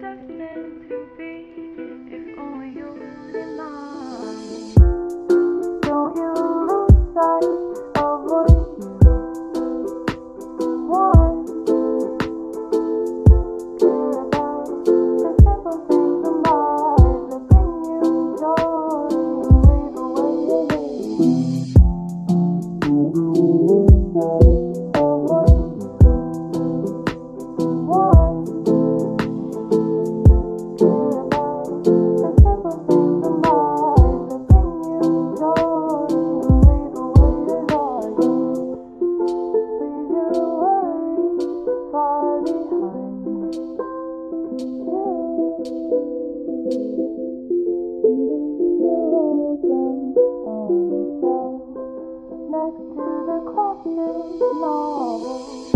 destined to be. Love. novel.